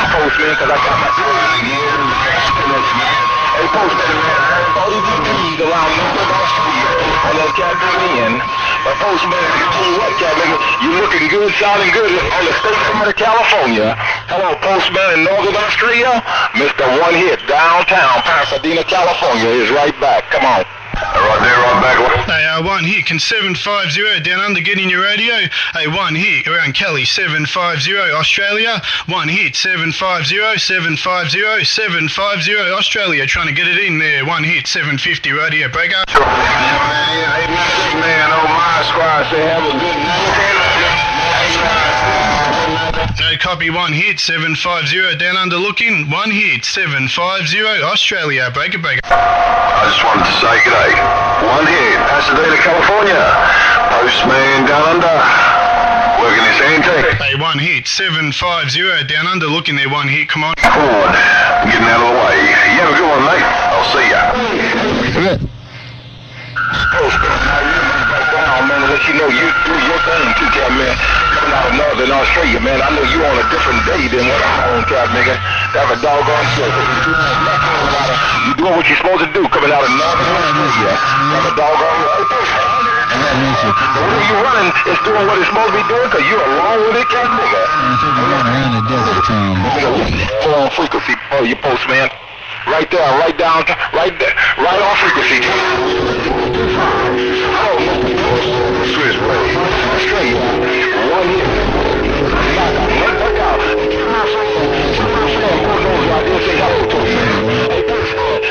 now, postman, because I got my Hey, postman, man, all these DVDs around Northern Australia on that Caribbean. But postman, I you what, cat nigga, you looking good, sounding good on the state of California. Hello, postman in Northern Australia. Mr. One Hit, downtown Pasadena, California is right back. Come on. Right there, right back. Hey, uh, one hit, can 750 down under get in your radio? Hey, one hit around Kelly, 750 Australia. One hit, 750, 750, 750 Australia. Trying to get it in there. One hit, 750 radio breaker. Sure. Hey, man, man, oh my squad, say have a good night. No copy, one hit, 750 down under looking. One hit, 750 Australia. Breaker, breaker. I just wanted to say good day. One hit, Pasadena, California. Postman down under. Working his antique. Hey, one hit, 750 down under looking there. One hit, come on. Forward. I'm getting out of the way. You have a good one, mate. I'll see ya. Postman, now you back down, man, to let you know you do your thing too, Cap, man. Coming out of Northern Australia, man. I know you on a different day than what I'm on, Cap, nigga. Have a doggone circle. You doing what you're supposed to do coming out of Northern Australia. Have a doggone the way you running is doing what it's supposed to be doing because you're along with it, Cap, nigga. around the desert town. Full on frequency. Oh, you postman. Right there, right down, right there, right on frequency. Straight. One hit. I didn't say hello to him. Hey, postman.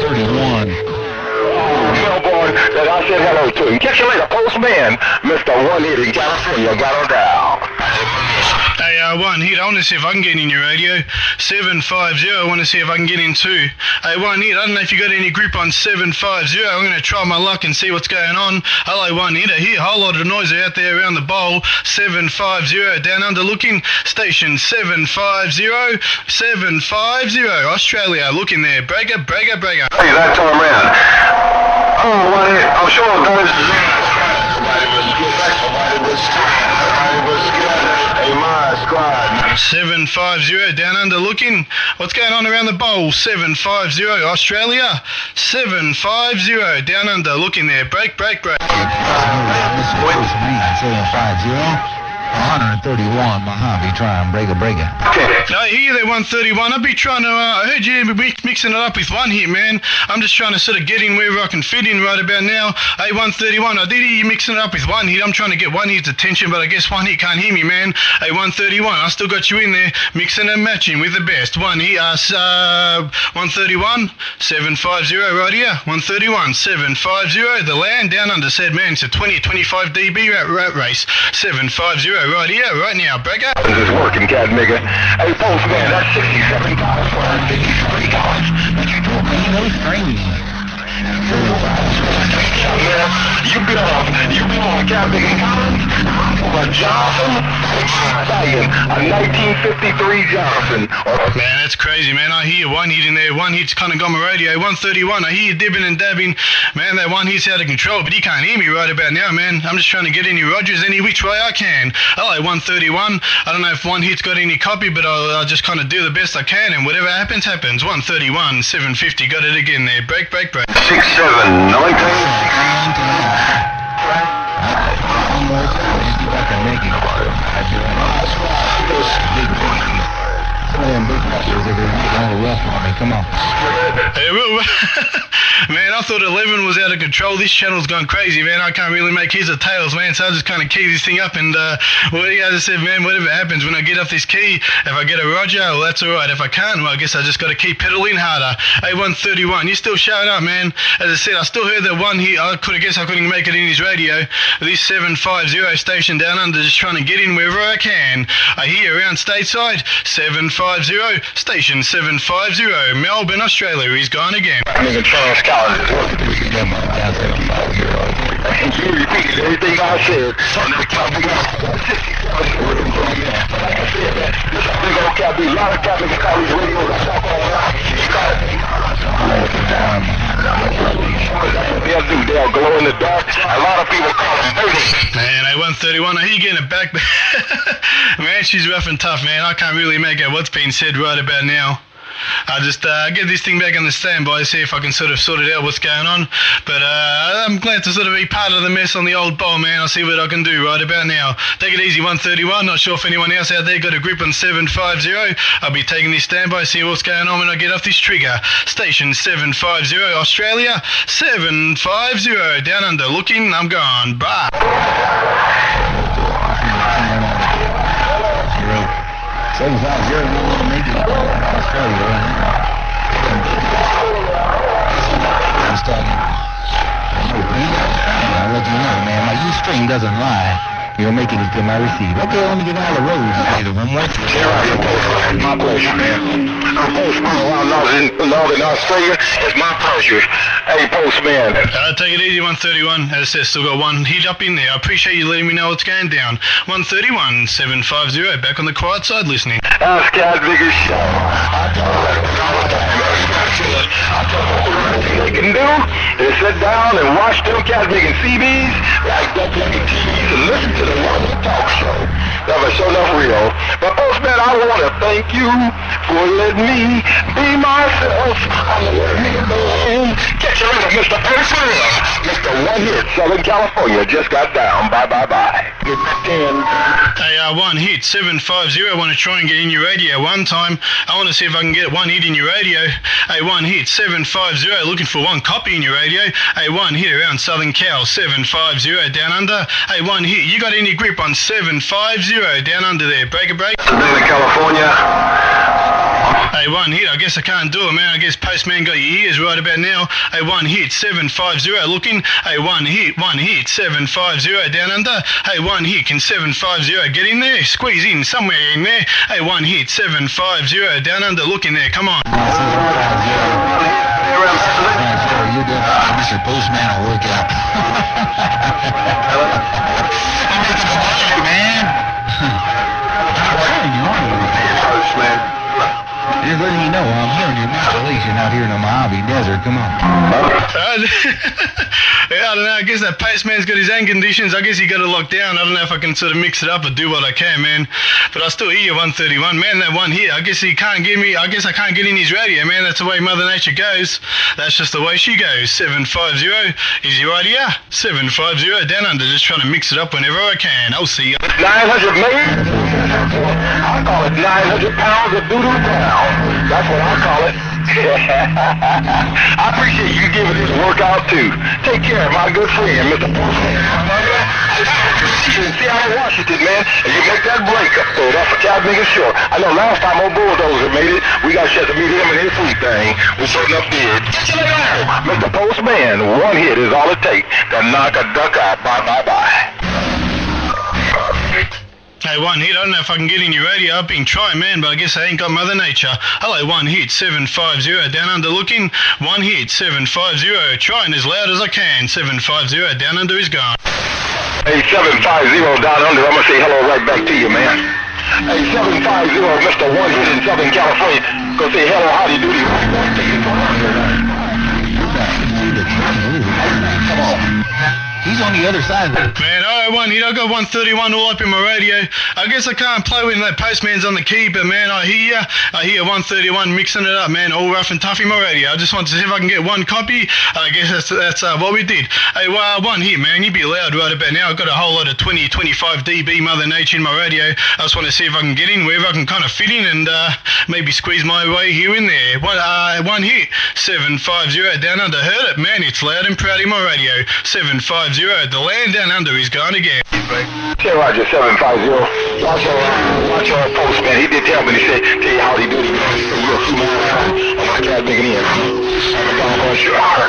31. Melbourne that I said hello to. Catch you later, postman. Mr. One Hit in California. Got him down. Hey, uh, one hit. I want to see if I can get in your radio. 750. I want to see if I can get in two. Hey, one hit. I don't know if you got any grip on 750. I'm going to try my luck and see what's going on. Hello, one hit. I hear a whole lot of noise out there around the bowl. 750 down under looking. Station 750. 750. Australia. Looking there. Breaker, breaker, breaker. Hey, that time around. Oh, one hit. I'm sure it does. Everybody was good. Everybody was Everybody was good. Hey, my squad. 750 down under looking. What's going on around the bowl? 750 Australia. 750 down under looking there. Break, break, break. 750. 131 Mojave, try and break a breaker. I hear there 131. I'll be trying to. Uh, I heard you be mixing it up with one here, man. I'm just trying to sort of get in wherever I can fit in right about now. Hey, 131. I did hear you mixing it up with one hit. I'm trying to get one hit's attention, but I guess one hit can't hear me, man. Hey, 131. I still got you in there, mixing and matching with the best. One hit, uh, uh 131, 750 right here. 131, 750. The land down under said, man, it's a 20, 25 dB rat, rat race. 750 right here, right now. Breaker. This is working, cat nigga. Hey, postman, that's $67 for $63. That you told me. Strange. Man, you been on, you been on cat nigga Collins, a Johnson, a 1953 Johnson. Man, that's crazy, man. I hear one hit in there, one hit's Conagama Radio, 131. I hear dibbing and dabbing. Man, that one hit's out of control, but he can't hear me right about now, man. I'm just trying to get any Rogers any which way I can. Hello, 131. I don't know if one hit's got any copy, but I'll, I'll just kind of do the best I can, and whatever happens, happens. 131, 750. Got it again there. Break, break, break. 6, 7, 19 words, I just back a make it. I do not them big little rough on me. Come on. Man, I thought 11 was out of control. This channel's gone crazy, man. I can't really make heads or tails, man. So I just kind of key this thing up. And uh, well, you guys said, man, whatever happens when I get off this key, if I get a Roger, well, that's all right. If I can't, well, I guess I just got to keep pedaling harder. Hey, 131, you're still showing up, man. As I said, I still heard that one here. I could have guessed I couldn't make it in his radio. This 750 station down under, just trying to get in wherever I can. I hear around stateside, 750, station 750, Melbourne, Australia. He's gone again. Nigga Charles Collins is working. And you repeated everything I said. Something that can't Like I said, man, this big old cat a lot of cat niggas call these radios. I talk all around. They'll do. They'll glow in the dark. A lot of people call them dirty. Man, A131, I hear you getting it back. man, she's rough and tough, man. I can't really make out what's being said right about now. I just uh, get this thing back on the standby, see if I can sort of sort it out what's going on. But uh, I'm glad to sort of be part of the mess on the old bowl, man. I'll see what I can do right about now. Take it easy, 131. Not sure if anyone else out there got a grip on 750. I'll be taking this standby, see what's going on when I get off this trigger. Station 750, Australia 750. Down under, looking, I'm gone. Bye. One make I'm starting. I'll let you know, man. My U string doesn't lie. You're making it to my receive. Okay, let me get all the roads. Either one more. Here I am, Postman. My pleasure, man. I'm Postman while I was in Northern Australia. It's my pleasure. Hey, Postman. Uh, take it easy, 131. As I said, still got one hit up in there. I appreciate you letting me know what's going down. 131, 750, back on the quiet side listening. Ask Cat Biggest Show. I tell you, I tell you, they can do is sit down and watch them cats making CBs like WTVs and listen to the one talk show. That was so enough real. But Postman, I want to thank you for letting me be myself. I'm the man. Catch you later, Mr. Postman. Mr. One Hit, Southern California, just got down. Bye, bye, bye. Good 10. Hey, uh, one hit, 750. I want to try and get in your radio one time. I want to see if I can get one hit in your radio. Hey, one hit, 750. Looking for one copy in your radio. Hey, one hit around Southern Cal, 750 down under. Hey, one hit. You got any grip on 750 down under there? Break a break. California. Hey, one hit. I guess I can't do it, man. I guess Postman got your ears right about now. Hey, one hit, 750 looking. Hey, one hit, one hit, 750 down under. Hey, one hit, can 750 get in there? Squeeze in somewhere in there. Hey, one hit, 750 down under. Look in there. Come on. You're doing Mr. Postman will work out. man. What are you on? Postman. Just letting you know, I'm hearing your installation out here in the Mojave Desert. Come on. Uh, Yeah, I don't know. I guess that postman's got his own conditions. I guess he got it locked down. I don't know if I can sort of mix it up or do what I can, man. But I still hear you 131. Man, that one here, I guess he can't get me. I guess I can't get in his radio, man. That's the way Mother Nature goes. That's just the way she goes. 750 is your idea. 750 down under. Just trying to mix it up whenever I can. I'll see you. 900 million? I call it 900 pounds of doodle down. That's what I call it. I appreciate you giving this workout too. Take care, my good friend, Mr. Seattle, Washington, man. And you make that break up there. That's a cat making sure. I know last time old Bulldozer made it, we got shut to meet him and his sweet thing. We putting up bid. Get you later. Mr. Postman, one hit is all it takes to knock a duck out. Bye, bye, bye. Hey, one hit. I don't know if I can get in your radio. I've been trying, man, but I guess I ain't got Mother Nature. Hello, one hit, 750 down under looking. One hit, 750. Trying as loud as I can. 750 down under is gone. Hey, 750 down under. I'm going to say hello right back to you, man. Hey, 750, Mr. One Hit in Southern California. Go say hello, howdy doody. right back. Come on. He's on the other side of it. Man, I one hit. I got 131 all up in my radio. I guess I can't play when that postman's on the key, but man, I hear. I hear 131 mixing it up, man, all rough and tough in my radio. I just want to see if I can get one copy. I guess that's that's uh, what we did. Hey, well, one hit, man. You be loud right about now. I've got a whole lot of 20, 25 dB Mother Nature in my radio. I just want to see if I can get in wherever I can kind of fit in and uh, maybe squeeze my way here and there. One, uh, one hit, 750 down under. Heard it, man. It's loud and proud in my radio. 750. The land down under is gone again. Say Roger, 750. Watch your, watch your post, man. He did tell me, he said, tell you how he do it. He said, around. I'm my cat making in. I'm a. Hey,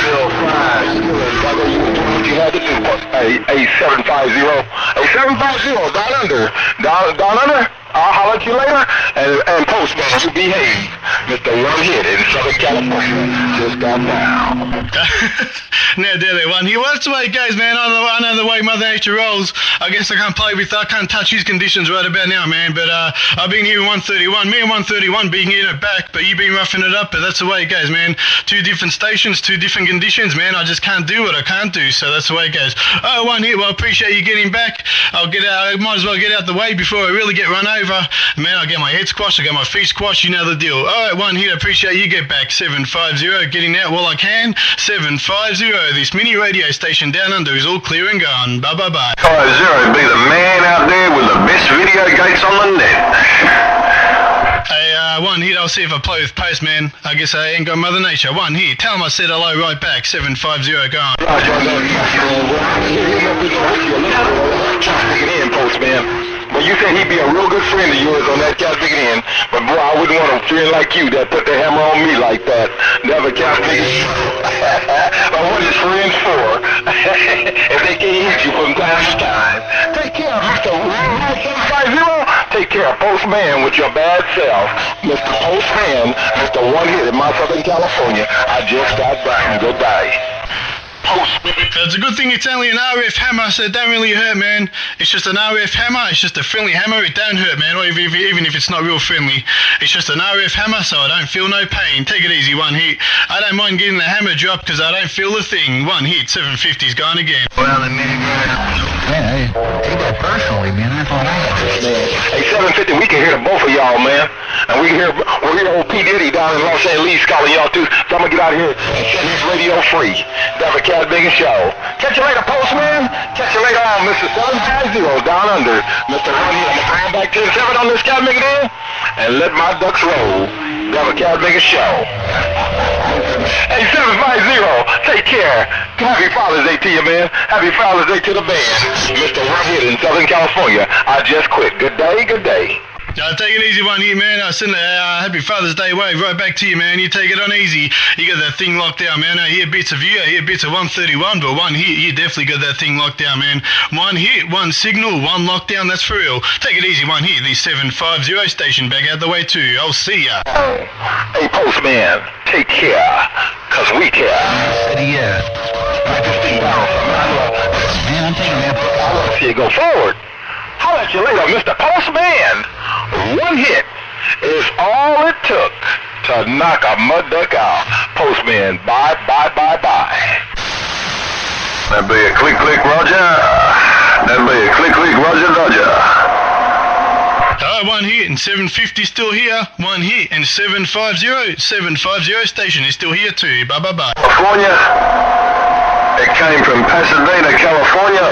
still fine. Still in. You you had to hey, 750. Hey, 750, down under. Down, down under. I'll holler at you later. And, and Postman, you behave. Mr. One Hit in Southern California just got down. now, there they one. He well, that's the way it goes, man. I know, I know the way Mother Nature rolls. I guess I can't play with, I can't touch his conditions right about now, man. But uh, I've been here in 131. Me and 131 being in it back, but you've been roughing it up. But that's the way it goes, man. Two different stations, two different conditions, man. I just can't do what I can't do, so that's the way it goes. Oh, one hit. Well, I appreciate you getting back. I'll get out. I might as well get out the way before I really get run over. Man, I'll get my head squashed. I get my feet squashed. You know the deal. All right, one hit. Appreciate you get back. 750. Getting out while I can. 750. This mini radio station down under is all clear and gone. Bye bye bye. Five Zero be the man out there with the best video gates on the net. Hey, uh, one hit. I'll see if I play with Postman. I guess I ain't got Mother Nature. One hit. Tell him I said hello right back. 750 gone. in, Postman. But you said he'd be a real good friend of yours on that Catholic end. But boy, I wouldn't want a friend like you that put the hammer on me like that. Never Catholic. but what is friends for? if they can't hit you from time to time. Take care, Mr. 750. Take care, Postman, with your bad self. Mr. Postman, Mr. One Hit in my Southern California. I just got back. And goodbye. Postman. Uh, it's a good thing it's only an RF hammer, so it don't really hurt, man. It's just an RF hammer. It's just a friendly hammer. It don't hurt, man. Or even, if- even if it's not real friendly, it's just an RF hammer, so I don't feel no pain. Take it easy, one hit. I don't mind getting the hammer drop because I don't feel a thing. One hit, 750's gone again. Well, the minute Man, I take that personally, man. I thought I had Man, hey, 750, we can hear the both of y'all, man. And we can hear, we hear old P. Diddy down in Los Angeles calling y'all too. So I'm gonna get out of here and set this radio free. That's a Cat Biggin Show. Catch you later, Postman. Catch you later on, Mr. 750 down under. Mr. One here. I'm gonna back to the 7 on this Cat in and let my ducks roll. That's a Cat Biggin Show. Hey, 750, take care. Happy Father's Day to you, man. Happy Father's Day to the band. Mr. Hit in Southern California. I just quit. Good day, good day. Uh, take it easy, one here, man. I send a uh, happy Father's Day wave right back to you, man. You take it on easy. You got that thing locked down, man. I hear bits of you, I hear bits of 131, but one hit, you definitely got that thing locked down, man. One hit, one signal, one lockdown, that's for real. Take it easy, one hit. The 750 station back out the way too. I'll see ya. Hey, Postman, take care, cause we care. City, yeah. Write this thing down, son. Man, I'm taking that. I want to see it go forward. Holler you later, Mr. Postman. One hit is all it took to knock a mud duck out. Postman, bye, bye, bye, bye. That'd be a click, click, Roger. That'd be a click, click, Roger, Roger. Uh, one hit and 750 still here. One hit and 750. 750 station is still here too. Bye bye bye. California. It came from Pasadena, California.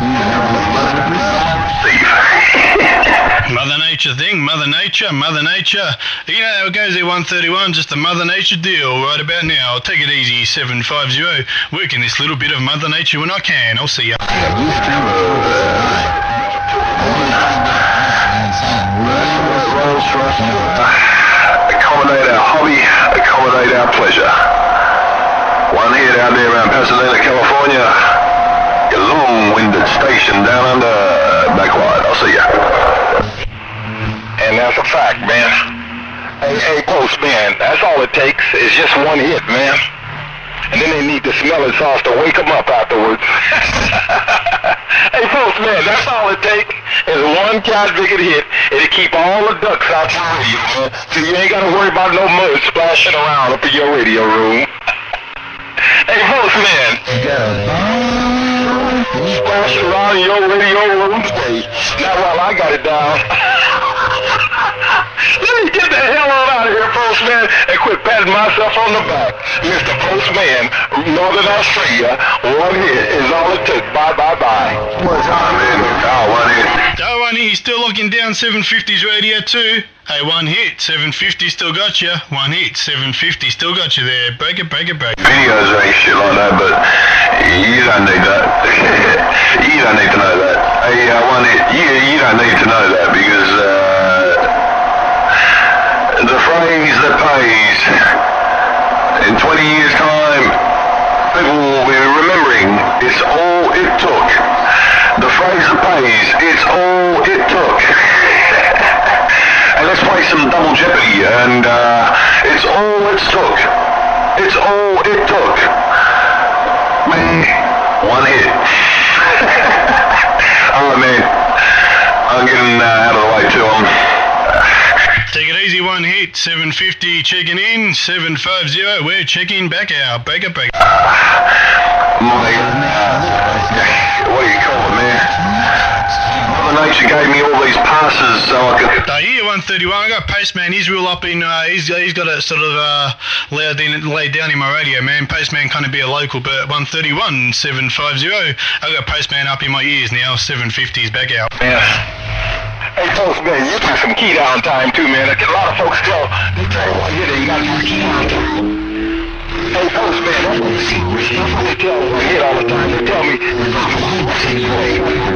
Mother Nature thing, Mother Nature, Mother Nature. You know how it goes there, 131, just a Mother Nature deal right about now. I'll Take it easy, 750. Working this little bit of Mother Nature when I can. I'll see ya. Accommodate our hobby, accommodate our pleasure. One hit out there around Pasadena, California. Long-winded station down under uh, back wide. I'll see ya. And that's a fact, man. Hey, hey, postman, that's all it takes is just one hit, man. And then they need the smelling sauce to wake them up afterwards. hey, postman, that's all it takes is one cat bigot hit. It'll keep all the ducks out your radio, man. So you ain't got to worry about no mud splashing around up in your radio room. hey, postman, Splash around in your radio Wednesday. Not while I got it down. Let me get the hell on out of here, Postman, and quit patting myself on the back. Mr. Postman, Northern Australia, one hit is all it took. Bye, bye, bye. What time is it? Oh, what is it? 190, he's still locking down 750's radio too. Hey, one hit, 750 still got you. One hit, 750 still got you there. Break it, break it, break it. Videos or shit like that, but you don't need that. you don't need to know that. Hey, uh, one hit, you, you don't need to know that because uh, the phrase that pays in 20 years' time, people will be remembering it's all it took. The phrase that pays all it took. and let's play some double jeopardy, and uh, it's all it took. It's all it took. Man, one hit. oh man, I'm getting uh, out of the way too. I'm Take it easy, one hit, 750 checking in, 750, we're checking back out. Baker, baker. Uh, my, uh, 131, I got Postman Israel up in, uh, he's, he's got it sort of uh, laid, in, laid down in my radio, man. Postman kind of be a local, but 131, 750, I got Postman up in my ears now, 750 is back out. Man. Hey, folks, man, you got some key down time too, man. A lot of folks tell, they tell you, yeah, got some key down time. Hey, folks, man, that's what they, tell me here all the time. They tell me,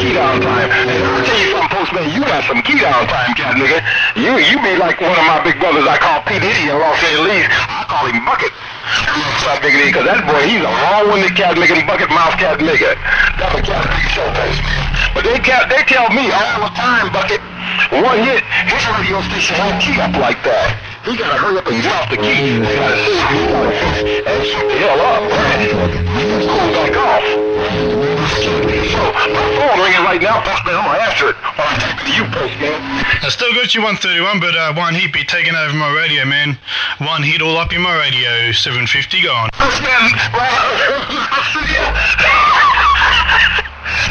key down time. And I'll tell you something, folks, man, you got some key down time, cat nigga. You, you be like one of my big brothers I call Pete Diddy in Los Angeles. I call him Bucket. Because that boy, he's a long-winded cat nigga, bucket mouth cat nigga. That's cat showface. But they, cat, they tell me all the time, Bucket, one hit, his radio station won't key up like that. He gotta hurry up and drop the key. He and shoot the hell up. Cool back off. So, my phone ringing right now, Postman. I'm gonna answer it while I'm talking to you, Postman. I still got you 131, but uh, one hit be taking over my radio, man. One hit all up in my radio, 750 gone. Postman,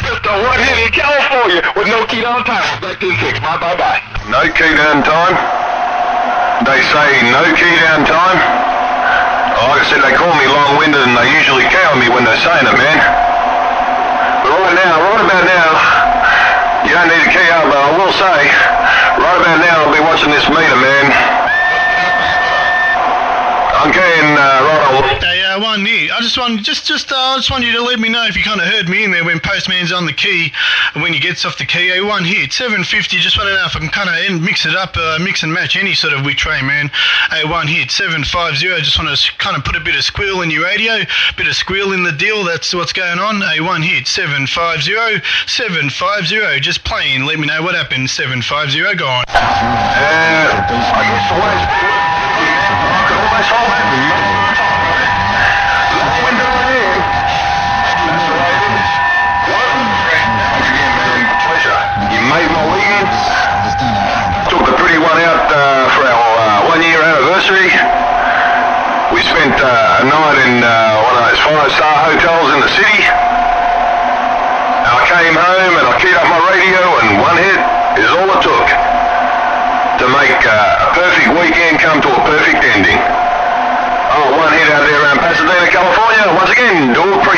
Mr. One Hit in California with no key down time. Back in six. Bye, bye, bye. No key down time. They say no key down time. Like I said, they call me long-winded and they usually cow me when they're saying it, man. But right now, right about now, you don't need a key out, but I will say, right about now, I'll be watching this meter, man. I'm keying uh, right on. Uh, one hit. I just want, just, just, uh, I just want you to let me know if you kind of heard me in there when Postman's on the key, when he gets off the key. Hey, one hit, 750. Just want to know if I can kind of mix it up, uh, mix and match any sort of we train, man. Hey, one hit, 750. Just want to kind of put a bit of squeal in your radio, a bit of squeal in the deal. That's what's going on. Hey, one hit, 750, 750. Just playing. Let me know what happened. 750 gone. Uh, I guess the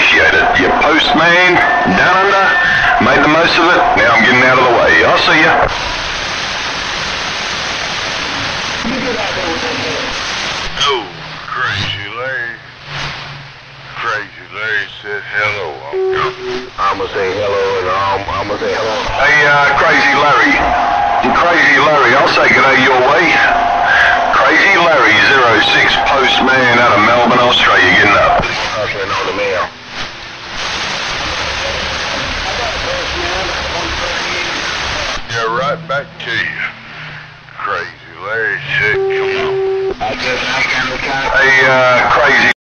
appreciate it. Your postman, down under, made the most of it. Now I'm getting out of the way. I'll see ya. Oh, Crazy Larry. Crazy Larry said hello. I'm gonna say hello and I'm, I'm gonna say hello. Hey, uh, Crazy Larry. Crazy Larry, I'll say good day your way. Crazy Larry, 06 postman out of Melbourne, Australia, getting up. Hustling on the mail. Yeah, right back to you. Crazy Larry said come on. Hey, uh, Crazy